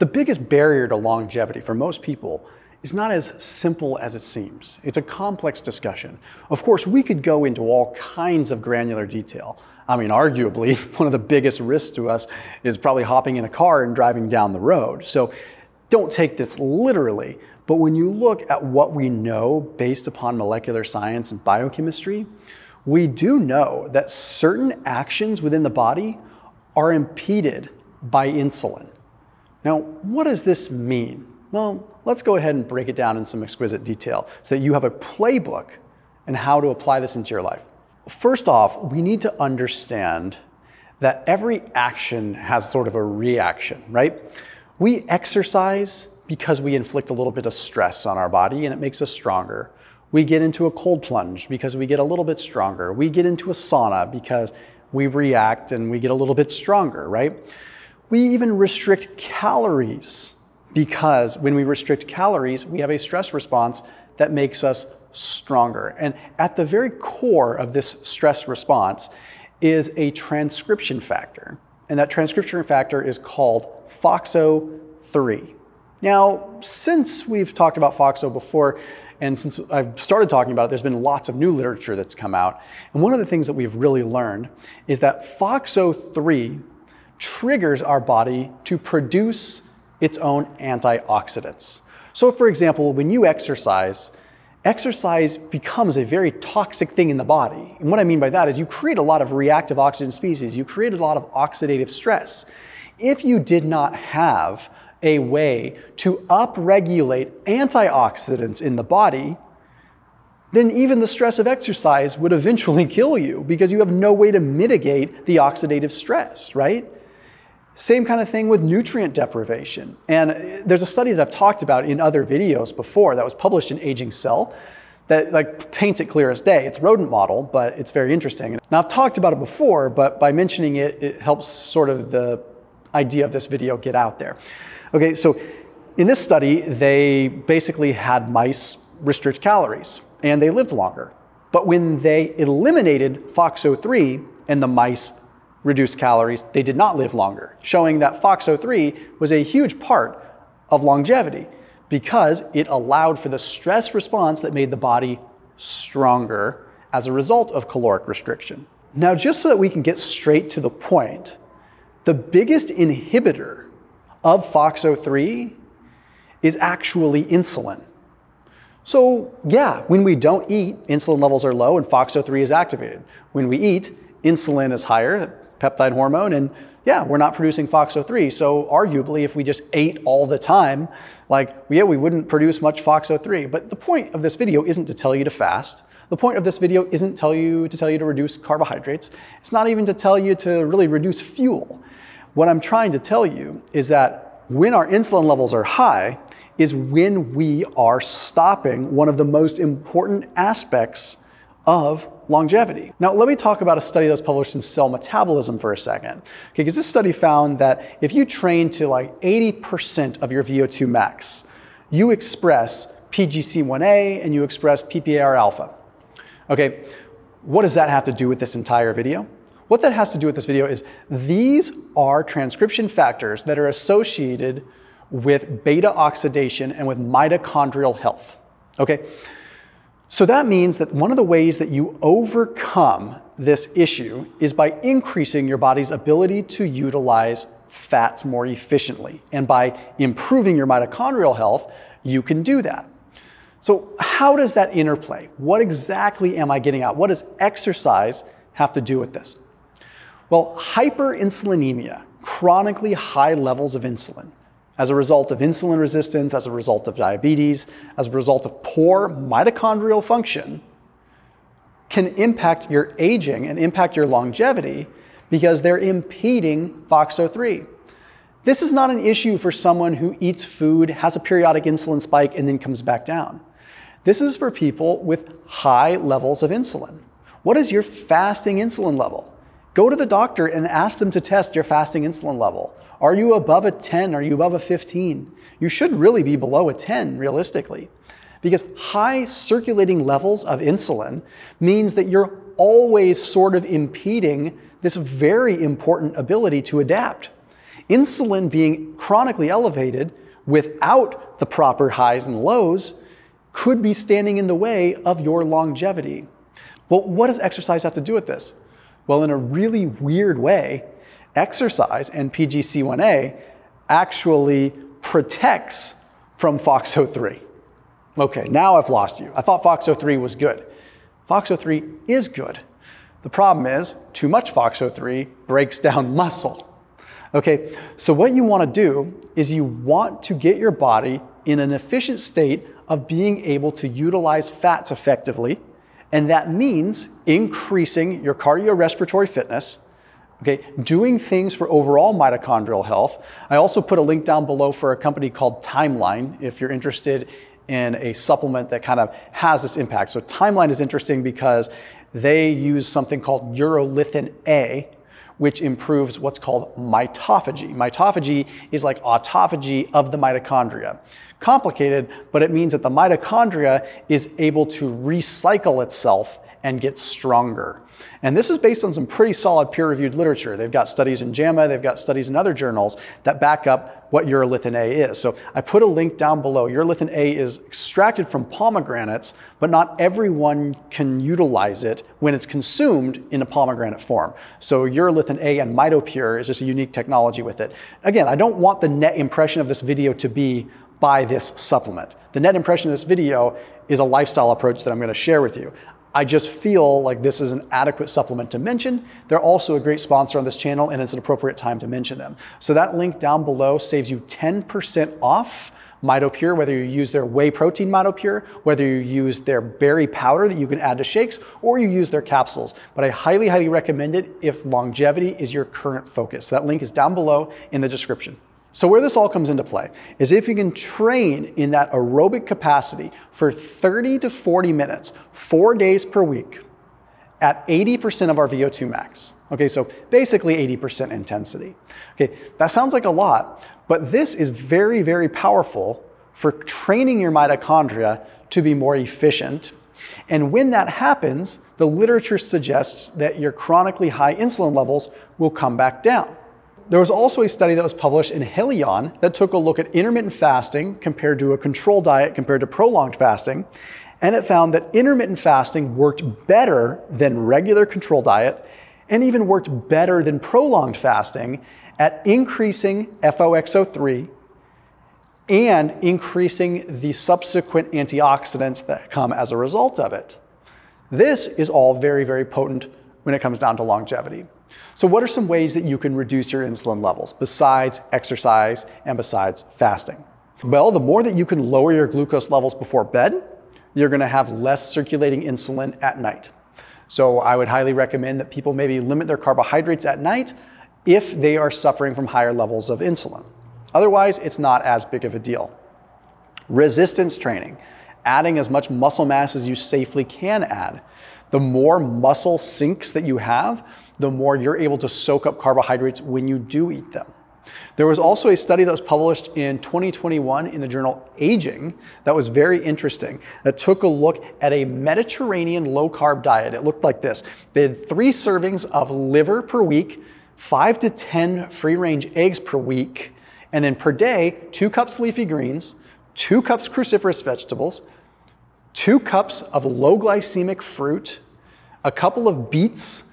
The biggest barrier to longevity for most people is not as simple as it seems. It's a complex discussion. Of course, we could go into all kinds of granular detail. I mean, arguably, one of the biggest risks to us is probably hopping in a car and driving down the road. So don't take this literally, but when you look at what we know based upon molecular science and biochemistry, we do know that certain actions within the body are impeded by insulin. Now, what does this mean? Well, let's go ahead and break it down in some exquisite detail so that you have a playbook and how to apply this into your life. First off, we need to understand that every action has sort of a reaction, right? We exercise because we inflict a little bit of stress on our body and it makes us stronger. We get into a cold plunge because we get a little bit stronger. We get into a sauna because we react and we get a little bit stronger, right? We even restrict calories because when we restrict calories, we have a stress response that makes us stronger. And at the very core of this stress response is a transcription factor. And that transcription factor is called FOXO3. Now, since we've talked about FOXO before, and since I've started talking about it, there's been lots of new literature that's come out. And one of the things that we've really learned is that FOXO3 triggers our body to produce its own antioxidants. So, for example, when you exercise, exercise becomes a very toxic thing in the body. And what I mean by that is you create a lot of reactive oxygen species, you create a lot of oxidative stress. If you did not have a way to upregulate antioxidants in the body, then even the stress of exercise would eventually kill you because you have no way to mitigate the oxidative stress, right? Same kind of thing with nutrient deprivation. And there's a study that I've talked about in other videos before that was published in Aging Cell that like paints it clear as day. It's rodent model, but it's very interesting. Now I've talked about it before, but by mentioning it, it helps sort of the idea of this video get out there. Okay, so in this study, they basically had mice restrict calories and they lived longer. But when they eliminated FOXO3 and the mice reduced calories, they did not live longer, showing that FOXO3 was a huge part of longevity because it allowed for the stress response that made the body stronger as a result of caloric restriction. Now, just so that we can get straight to the point, the biggest inhibitor of FOXO3 is actually insulin. So, yeah, when we don't eat, insulin levels are low and FOXO3 is activated. When we eat, insulin is higher, peptide hormone, and yeah, we're not producing FOXO3. So arguably, if we just ate all the time, like, yeah, we wouldn't produce much FOXO3. But the point of this video isn't to tell you to fast. The point of this video isn't tell you to tell you to reduce carbohydrates. It's not even to tell you to really reduce fuel. What I'm trying to tell you is that when our insulin levels are high, is when we are stopping one of the most important aspects of longevity. Now, let me talk about a study that was published in Cell Metabolism for a second. Okay, because this study found that if you train to like 80% of your VO2 max, you express PGC1A and you express PPAR alpha. Okay, what does that have to do with this entire video? What that has to do with this video is these are transcription factors that are associated with beta oxidation and with mitochondrial health. Okay? So that means that one of the ways that you overcome this issue is by increasing your body's ability to utilize fats more efficiently. And by improving your mitochondrial health, you can do that. So, how does that interplay? What exactly am I getting at? What does exercise have to do with this? Well, hyperinsulinemia, chronically high levels of insulin, as a result of insulin resistance, as a result of diabetes, as a result of poor mitochondrial function, can impact your aging and impact your longevity because they're impeding FOXO3. This is not an issue for someone who eats food, has a periodic insulin spike, and then comes back down. This is for people with high levels of insulin. What is your fasting insulin level? Go to the doctor and ask them to test your fasting insulin level. Are you above a 10? Are you above a 15? You should really be below a 10 realistically. Because high circulating levels of insulin means that you're always sort of impeding this very important ability to adapt. insulin being chronically elevated without the proper highs and lows could be standing in the way of your longevity. Well, what does exercise have to do with this? Well, in a really weird way, exercise and PGC1A actually protects from FOXO3. Okay, now I've lost you. I thought FOXO3 was good. FOXO3 is good. The problem is, too much FOXO3 breaks down muscle. Okay, so what you want to do is you want to get your body in an efficient state of being able to utilize fats effectively, and that means increasing your cardiorespiratory fitness, okay, doing things for overall mitochondrial health. I also put a link down below for a company called Timeline if you're interested in a supplement that kind of has this impact. So Timeline is interesting because they use something called urolithin A, which improves what's called mitophagy. Mitophagy is like autophagy of the mitochondria. Complicated, but it means that the mitochondria is able to recycle itself and get stronger. And this is based on some pretty solid peer reviewed literature. They've got studies in JAMA, they've got studies in other journals that back up what urolithin A is. So I put a link down below. Urolithin A is extracted from pomegranates, but not everyone can utilize it when it's consumed in a pomegranate form. So urolithin A and MitoPure is just a unique technology with it. Again, I don't want the net impression of this video to be buy this supplement. The net impression of this video is a lifestyle approach that I'm going to share with you. I just feel like this is an adequate supplement to mention. They're also a great sponsor on this channel and it's an appropriate time to mention them. So that link down below saves you 10% off MitoPure, whether you use their whey protein MitoPure, whether you use their berry powder that you can add to shakes, or you use their capsules. But I highly, highly recommend it if longevity is your current focus. So that link is down below in the description. So, where this all comes into play is if you can train in that aerobic capacity for 30 to 40 minutes, four days per week, at 80% of our VO2 max. Okay, so basically 80% intensity. Okay, that sounds like a lot, but this is very, very powerful for training your mitochondria to be more efficient. And when that happens, the literature suggests that your chronically high insulin levels will come back down. There was also a study that was published in Heliyon that took a look at intermittent fasting compared to a control diet compared to prolonged fasting. And it found that intermittent fasting worked better than regular control diet and even worked better than prolonged fasting at increasing FOXO3 and increasing the subsequent antioxidants that come as a result of it. This is all very, very potent when it comes down to longevity. So, what are some ways that you can reduce your insulin levels besides exercise and besides fasting? Well, the more that you can lower your glucose levels before bed, you're going to have less circulating insulin at night. So, I would highly recommend that people maybe limit their carbohydrates at night if they are suffering from higher levels of insulin. Otherwise, it's not as big of a deal. Resistance training, adding as much muscle mass as you safely can add. The more muscle sinks that you have, the more you're able to soak up carbohydrates when you do eat them. There was also a study that was published in 2021 in the journal Aging that was very interesting that took a look at a Mediterranean low carb diet. It looked like this they had three servings of liver per week, five to 10 free range eggs per week, and then per day, two cups leafy greens, two cups cruciferous vegetables, two cups of low glycemic fruit, a couple of beets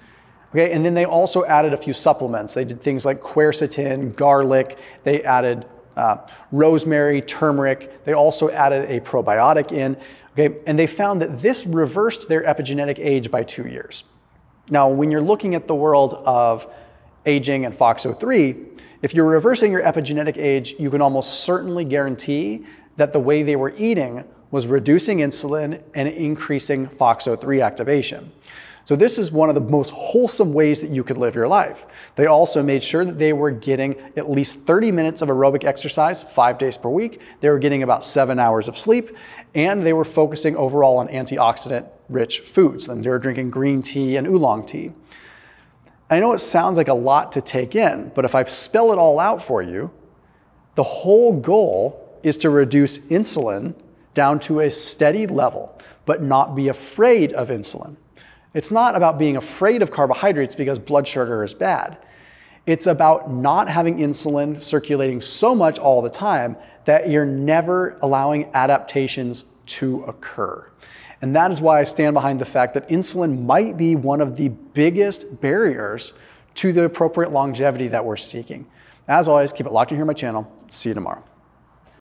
Okay, and then they also added a few supplements. They did things like quercetin, garlic. They added uh, rosemary, turmeric. They also added a probiotic in. Okay, and they found that this reversed their epigenetic age by two years. Now, when you're looking at the world of aging and FOXO3, if you're reversing your epigenetic age, you can almost certainly guarantee that the way they were eating was reducing insulin and increasing FOXO3 activation. So this is one of the most wholesome ways that you could live your life. They also made sure that they were getting at least 30 minutes of aerobic exercise five days per week. They were getting about seven hours of sleep, and they were focusing overall on antioxidant rich foods. And they were drinking green tea and oolong tea. I know it sounds like a lot to take in, but if I spell it all out for you, the whole goal is to reduce insulin down to a steady level, but not be afraid of insulin. It's not about being afraid of carbohydrates because blood sugar is bad. It's about not having insulin circulating so much all the time that you're never allowing adaptations to occur. And that is why I stand behind the fact that insulin might be one of the biggest barriers to the appropriate longevity that we're seeking. As always, keep it locked in here on my channel. See you tomorrow.